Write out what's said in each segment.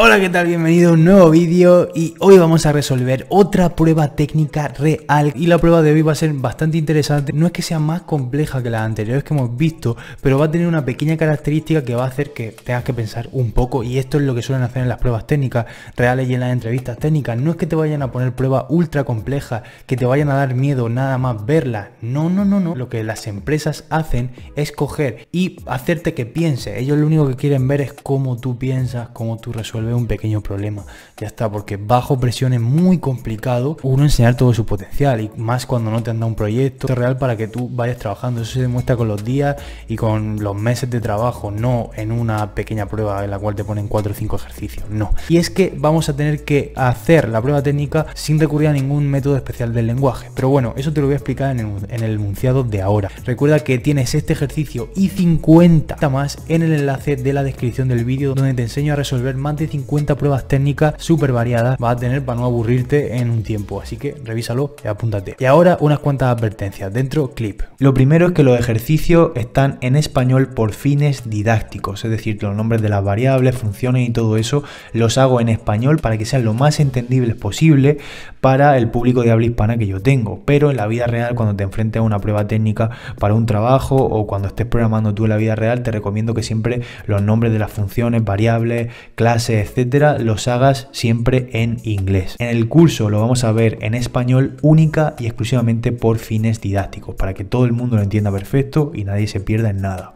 Hola, ¿qué tal? Bienvenido a un nuevo vídeo y hoy vamos a resolver otra prueba técnica real y la prueba de hoy va a ser bastante interesante. No es que sea más compleja que las anteriores que hemos visto, pero va a tener una pequeña característica que va a hacer que tengas que pensar un poco y esto es lo que suelen hacer en las pruebas técnicas reales y en las entrevistas técnicas. No es que te vayan a poner pruebas ultra complejas, que te vayan a dar miedo nada más verlas. No, no, no, no. Lo que las empresas hacen es coger y hacerte que piense. Ellos lo único que quieren ver es cómo tú piensas, cómo tú resuelves un pequeño problema. Ya está, porque bajo presión es muy complicado uno enseñar todo su potencial y más cuando no te han dado un proyecto real para que tú vayas trabajando. Eso se demuestra con los días y con los meses de trabajo, no en una pequeña prueba en la cual te ponen 4 o 5 ejercicios, no. Y es que vamos a tener que hacer la prueba técnica sin recurrir a ningún método especial del lenguaje. Pero bueno, eso te lo voy a explicar en el, en el enunciado de ahora. Recuerda que tienes este ejercicio y 50 más en el enlace de la descripción del vídeo donde te enseño a resolver más de 50 pruebas técnicas súper variadas vas a tener para no aburrirte en un tiempo. Así que revísalo y apúntate. Y ahora unas cuantas advertencias. Dentro clip. Lo primero es que los ejercicios están en español por fines didácticos, es decir, los nombres de las variables, funciones y todo eso los hago en español para que sean lo más entendibles posible para el público de habla hispana que yo tengo. Pero en la vida real, cuando te enfrentes a una prueba técnica para un trabajo o cuando estés programando tú en la vida real, te recomiendo que siempre los nombres de las funciones, variables, clases, etcétera, los hagas siempre en inglés. En el curso lo vamos a ver en español única y exclusivamente por fines didácticos, para que todo el mundo lo entienda perfecto y nadie se pierda en nada.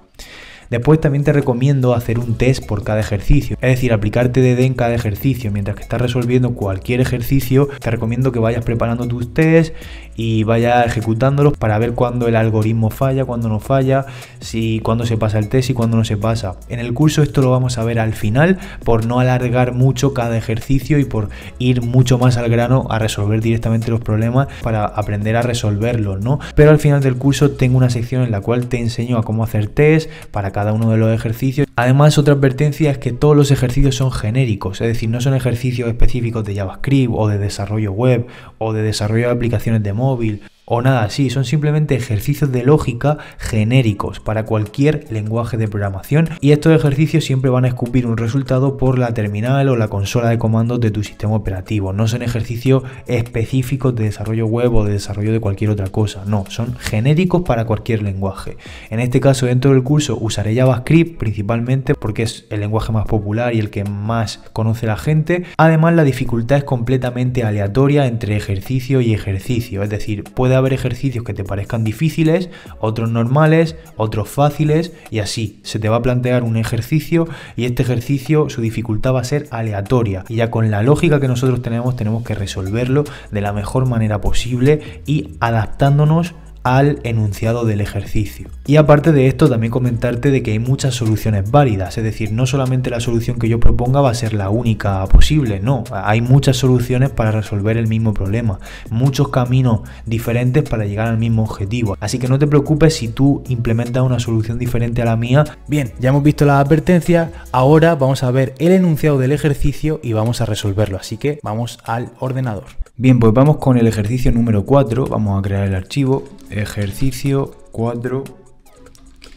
Después también te recomiendo hacer un test por cada ejercicio, es decir, aplicarte TDD en cada ejercicio. Mientras que estás resolviendo cualquier ejercicio, te recomiendo que vayas preparando tus tests y vayas ejecutándolos para ver cuándo el algoritmo falla, cuándo no falla, si cuándo se pasa el test y cuándo no se pasa. En el curso esto lo vamos a ver al final por no alargar mucho cada ejercicio y por ir mucho más al grano a resolver directamente los problemas para aprender a resolverlos, ¿no? Pero al final del curso tengo una sección en la cual te enseño a cómo hacer test para cada cada uno de los ejercicios. Además, otra advertencia es que todos los ejercicios son genéricos, es decir, no son ejercicios específicos de JavaScript o de desarrollo web o de desarrollo de aplicaciones de móvil o nada así, son simplemente ejercicios de lógica genéricos para cualquier lenguaje de programación y estos ejercicios siempre van a escupir un resultado por la terminal o la consola de comandos de tu sistema operativo, no son ejercicios específicos de desarrollo web o de desarrollo de cualquier otra cosa, no, son genéricos para cualquier lenguaje. En este caso dentro del curso usaré JavaScript principalmente porque es el lenguaje más popular y el que más conoce la gente, además la dificultad es completamente aleatoria entre ejercicio y ejercicio, es decir, puede haber ejercicios que te parezcan difíciles, otros normales, otros fáciles y así. Se te va a plantear un ejercicio y este ejercicio su dificultad va a ser aleatoria y ya con la lógica que nosotros tenemos tenemos que resolverlo de la mejor manera posible y adaptándonos al enunciado del ejercicio. Y aparte de esto, también comentarte de que hay muchas soluciones válidas, es decir, no solamente la solución que yo proponga va a ser la única posible, no, hay muchas soluciones para resolver el mismo problema, muchos caminos diferentes para llegar al mismo objetivo. Así que no te preocupes si tú implementas una solución diferente a la mía. Bien, ya hemos visto las advertencias, ahora vamos a ver el enunciado del ejercicio y vamos a resolverlo, así que vamos al ordenador. Bien, pues vamos con el ejercicio número 4, vamos a crear el archivo. Ejercicio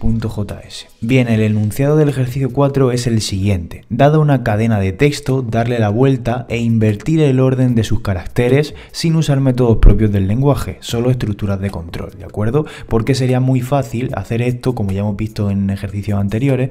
4.js. Bien, el enunciado del ejercicio 4 es el siguiente. Dada una cadena de texto, darle la vuelta e invertir el orden de sus caracteres sin usar métodos propios del lenguaje, solo estructuras de control, ¿de acuerdo? Porque sería muy fácil hacer esto, como ya hemos visto en ejercicios anteriores,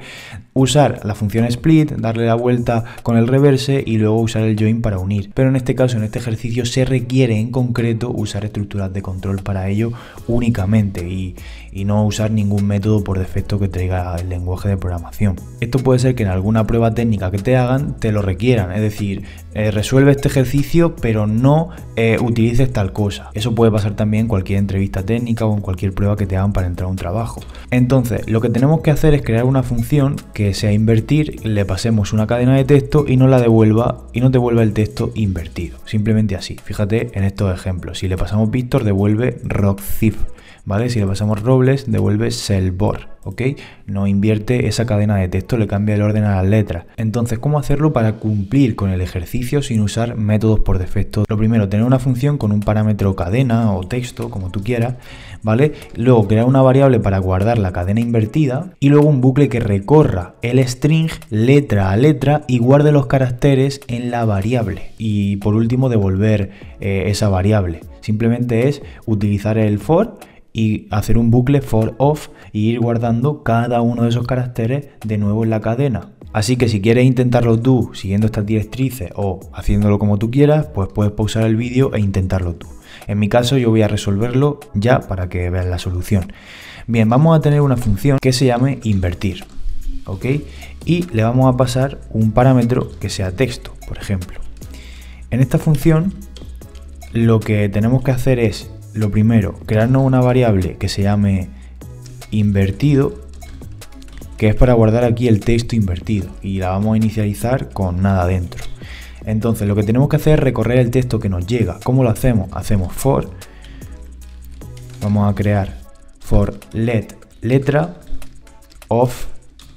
usar la función split, darle la vuelta con el reverse y luego usar el join para unir. Pero en este caso, en este ejercicio, se requiere en concreto usar estructuras de control para ello únicamente y, y no usar ningún método por defecto que traiga lenguaje de programación. Esto puede ser que en alguna prueba técnica que te hagan te lo requieran, es decir, eh, resuelve este ejercicio pero no eh, utilices tal cosa. Eso puede pasar también en cualquier entrevista técnica o en cualquier prueba que te hagan para entrar a un trabajo. Entonces, lo que tenemos que hacer es crear una función que sea invertir, le pasemos una cadena de texto y no la devuelva y no devuelva el texto invertido. Simplemente así. Fíjate en estos ejemplos. Si le pasamos Víctor, devuelve rockzip ¿vale? Si le pasamos robles, devuelve selbor, ¿ok? No invierte esa cadena de texto, le cambia el orden a las letras. Entonces, ¿cómo hacerlo para cumplir con el ejercicio sin usar métodos por defecto? Lo primero, tener una función con un parámetro cadena o texto, como tú quieras, ¿vale? Luego, crear una variable para guardar la cadena invertida y luego un bucle que recorra el string letra a letra y guarde los caracteres en la variable. Y por último, devolver eh, esa variable. Simplemente es utilizar el for y hacer un bucle for off y ir guardando cada uno de esos caracteres de nuevo en la cadena. Así que si quieres intentarlo tú siguiendo estas directrices o haciéndolo como tú quieras, pues puedes pausar el vídeo e intentarlo tú. En mi caso yo voy a resolverlo ya para que veas la solución. Bien, vamos a tener una función que se llame invertir. ¿Ok? Y le vamos a pasar un parámetro que sea texto, por ejemplo. En esta función lo que tenemos que hacer es lo primero, crearnos una variable que se llame invertido, que es para guardar aquí el texto invertido y la vamos a inicializar con nada dentro. Entonces lo que tenemos que hacer es recorrer el texto que nos llega. ¿Cómo lo hacemos? Hacemos for, vamos a crear for let letra of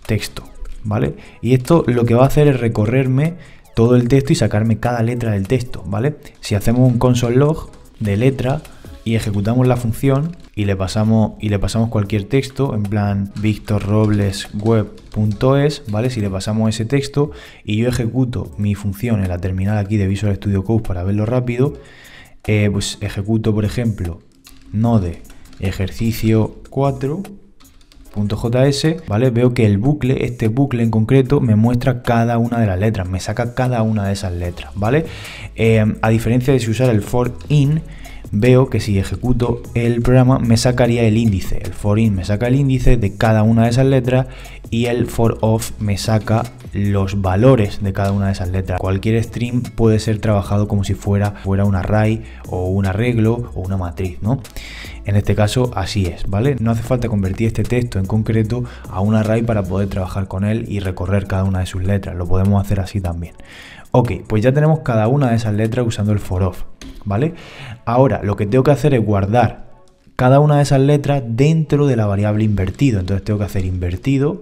texto, ¿vale? Y esto lo que va a hacer es recorrerme todo el texto y sacarme cada letra del texto, ¿vale? Si hacemos un console log de letra, y ejecutamos la función y le pasamos y le pasamos cualquier texto en plan victorroblesweb.es, ¿vale? Si le pasamos ese texto y yo ejecuto mi función en la terminal aquí de Visual Studio Code para verlo rápido, eh, pues ejecuto por ejemplo node ejercicio 4.js, ¿vale? Veo que el bucle, este bucle en concreto, me muestra cada una de las letras, me saca cada una de esas letras, ¿vale? Eh, a diferencia de si usar el for in, veo que si ejecuto el programa me sacaría el índice. El for in me saca el índice de cada una de esas letras y el for off me saca los valores de cada una de esas letras. Cualquier string puede ser trabajado como si fuera, fuera un array o un arreglo o una matriz, ¿no? En este caso así es, ¿vale? No hace falta convertir este texto en concreto a un array para poder trabajar con él y recorrer cada una de sus letras. Lo podemos hacer así también. Ok, pues ya tenemos cada una de esas letras usando el for off, ¿vale? Ahora lo que tengo que hacer es guardar cada una de esas letras dentro de la variable invertido. Entonces tengo que hacer invertido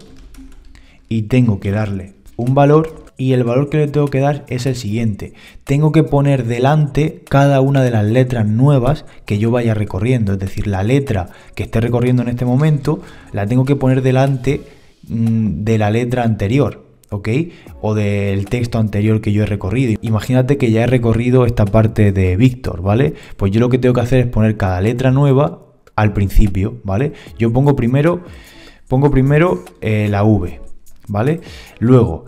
y tengo que darle un valor y el valor que le tengo que dar es el siguiente. Tengo que poner delante cada una de las letras nuevas que yo vaya recorriendo. Es decir, la letra que esté recorriendo en este momento la tengo que poner delante mm, de la letra anterior. ¿Ok? O del texto anterior que yo he recorrido. Imagínate que ya he recorrido esta parte de Víctor, ¿vale? Pues yo lo que tengo que hacer es poner cada letra nueva al principio, ¿vale? Yo pongo primero, pongo primero eh, la V, ¿vale? Luego,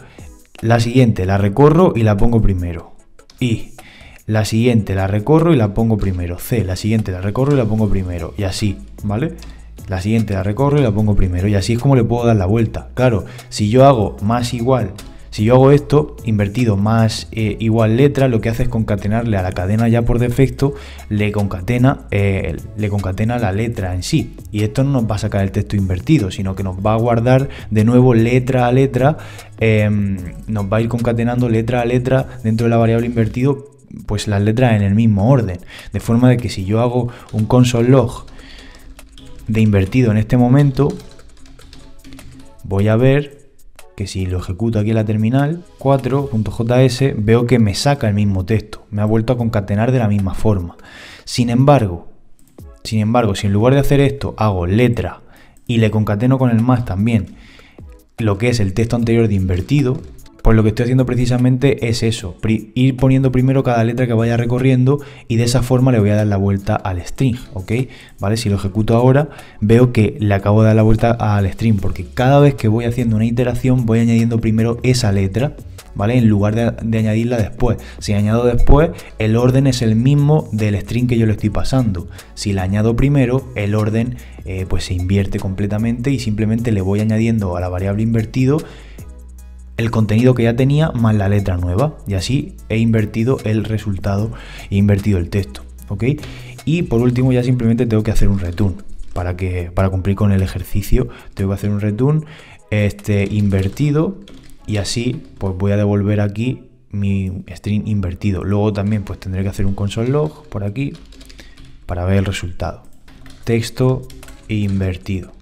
la siguiente la recorro y la pongo primero. Y la siguiente la recorro y la pongo primero. C, la siguiente la recorro y la pongo primero. Y así, ¿vale? La siguiente la recorro y la pongo primero. Y así es como le puedo dar la vuelta. Claro, si yo hago más igual, si yo hago esto, invertido más eh, igual letra, lo que hace es concatenarle a la cadena ya por defecto, le concatena, eh, le concatena la letra en sí. Y esto no nos va a sacar el texto invertido, sino que nos va a guardar de nuevo letra a letra, em, nos va a ir concatenando letra a letra dentro de la variable invertido, pues las letras en el mismo orden. De forma de que si yo hago un console log de invertido en este momento, voy a ver que si lo ejecuto aquí en la terminal 4.js, veo que me saca el mismo texto, me ha vuelto a concatenar de la misma forma. Sin embargo, sin embargo, si en lugar de hacer esto hago letra y le concateno con el más también lo que es el texto anterior de invertido, pues lo que estoy haciendo precisamente es eso, ir poniendo primero cada letra que vaya recorriendo y de esa forma le voy a dar la vuelta al string, ¿ok? ¿Vale? Si lo ejecuto ahora, veo que le acabo de dar la vuelta al string porque cada vez que voy haciendo una iteración voy añadiendo primero esa letra, ¿vale? En lugar de, añadirla después. Si añado después, el orden es el mismo del string que yo le estoy pasando. Si la añado primero, el orden eh, pues se invierte completamente y simplemente le voy añadiendo a la variable invertido el contenido que ya tenía más la letra nueva. Y así he invertido el resultado he invertido el texto ok y por último ya simplemente tengo que hacer un return. Para que para cumplir con el ejercicio tengo que hacer un return este invertido. Y así pues voy a devolver aquí mi string invertido. Luego también pues tendré que hacer un console log por aquí para ver el resultado. Texto invertido.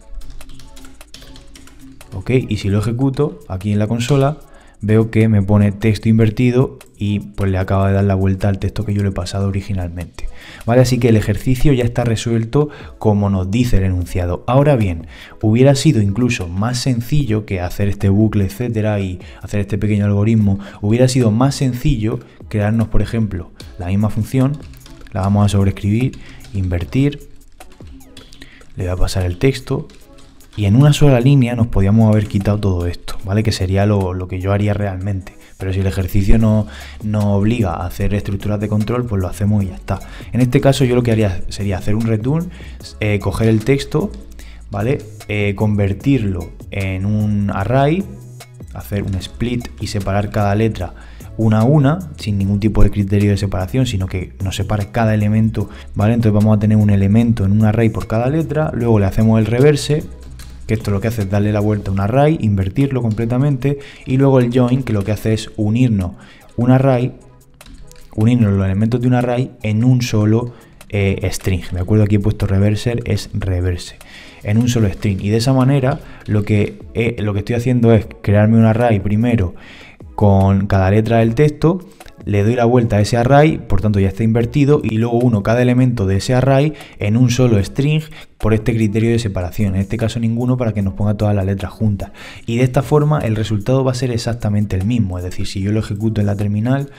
Y si lo ejecuto aquí en la consola, veo que me pone texto invertido y pues le acaba de dar la vuelta al texto que yo le he pasado originalmente. ¿Vale? Así que el ejercicio ya está resuelto como nos dice el enunciado. Ahora bien, hubiera sido incluso más sencillo que hacer este bucle, etcétera, y hacer este pequeño algoritmo, hubiera sido más sencillo crearnos, por ejemplo, la misma función, la vamos a sobreescribir, invertir, le voy a pasar el texto, y en una sola línea nos podíamos haber quitado todo esto, ¿vale? Que sería lo, que yo haría realmente. Pero si el ejercicio no nos obliga a hacer estructuras de control, pues lo hacemos y ya está. En este caso yo lo que haría sería hacer un return, eh, coger el texto, ¿vale? Eh, convertirlo en un array, hacer un split y separar cada letra una a una, sin ningún tipo de criterio de separación, sino que nos separe cada elemento, ¿vale? Entonces vamos a tener un elemento en un array por cada letra, luego le hacemos el reverse, que esto lo que hace es darle la vuelta a un array, invertirlo completamente, y luego el join, que lo que hace es unirnos un array, unirnos los elementos de un array en un solo eh, string. ¿De acuerdo? Aquí he puesto reverser, es reverse, en un solo string. Y de esa manera lo que, lo que estoy haciendo es crearme un array primero con cada letra del texto le doy la vuelta a ese array, por tanto ya está invertido, y luego uno cada elemento de ese array en un solo string por este criterio de separación, en este caso ninguno para que nos ponga todas las letras juntas. Y de esta forma el resultado va a ser exactamente el mismo, es decir, si yo lo ejecuto en la terminal,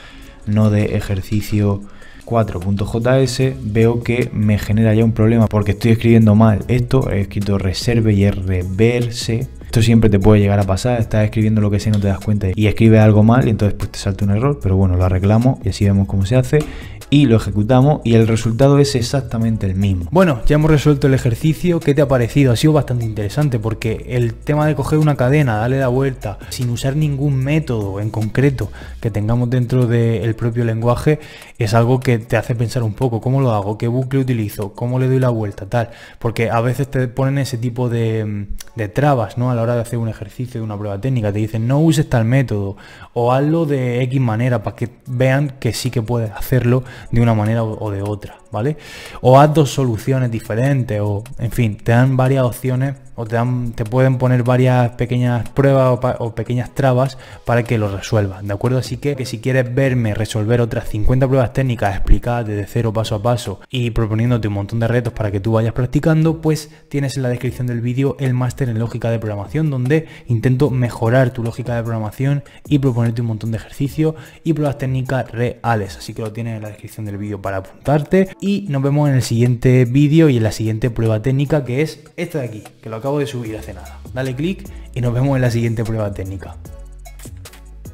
no de ejercicio 4.js veo que me genera ya un problema porque estoy escribiendo mal. Esto, he escrito reserve y reverse esto siempre te puede llegar a pasar, estás escribiendo lo que sea no te das cuenta y escribes algo mal y entonces pues te salta un error, pero bueno, lo arreglamos y así vemos cómo se hace y lo ejecutamos y el resultado es exactamente el mismo. Bueno, ya hemos resuelto el ejercicio. ¿Qué te ha parecido? Ha sido bastante interesante porque el tema de coger una cadena, darle la vuelta, sin usar ningún método en concreto que tengamos dentro del propio lenguaje, es algo que te hace pensar un poco, ¿cómo lo hago? ¿Qué bucle utilizo? ¿Cómo le doy la vuelta? Tal. Porque a veces te ponen ese tipo de, de trabas, ¿no? A la hora de hacer un ejercicio, de una prueba técnica. Te dicen, no uses tal método o hazlo de X manera para que vean que sí que puedes hacerlo de una manera o de otra, ¿vale? O haz dos soluciones diferentes, o en fin, te dan varias opciones o te, dan, te pueden poner varias pequeñas pruebas o, pequeñas trabas para que lo resuelvan, ¿de acuerdo? Así que, que, si quieres verme resolver otras 50 pruebas técnicas explicadas desde cero paso a paso y proponiéndote un montón de retos para que tú vayas practicando, pues tienes en la descripción del vídeo el máster en lógica de programación donde intento mejorar tu lógica de programación y proponerte un montón de ejercicios y pruebas técnicas reales, así que lo tienes en la descripción del vídeo para apuntarte y nos vemos en el siguiente vídeo y en la siguiente prueba técnica que es esta de aquí, que lo acabo de subir hace nada. Dale clic y nos vemos en la siguiente prueba técnica.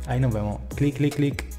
Ahí nos vemos. Clic, clic, clic.